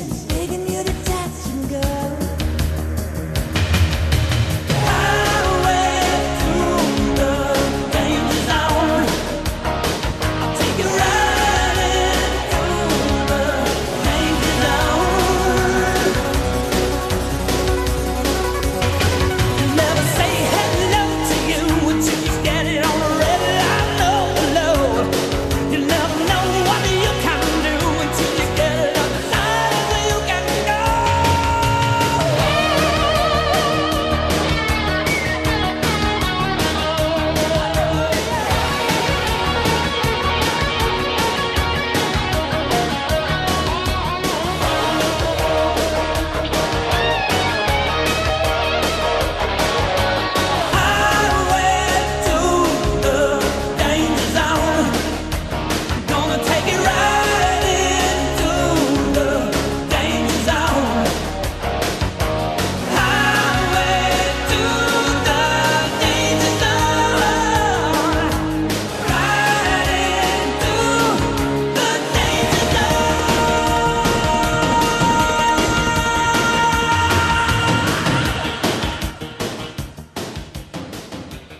Christians.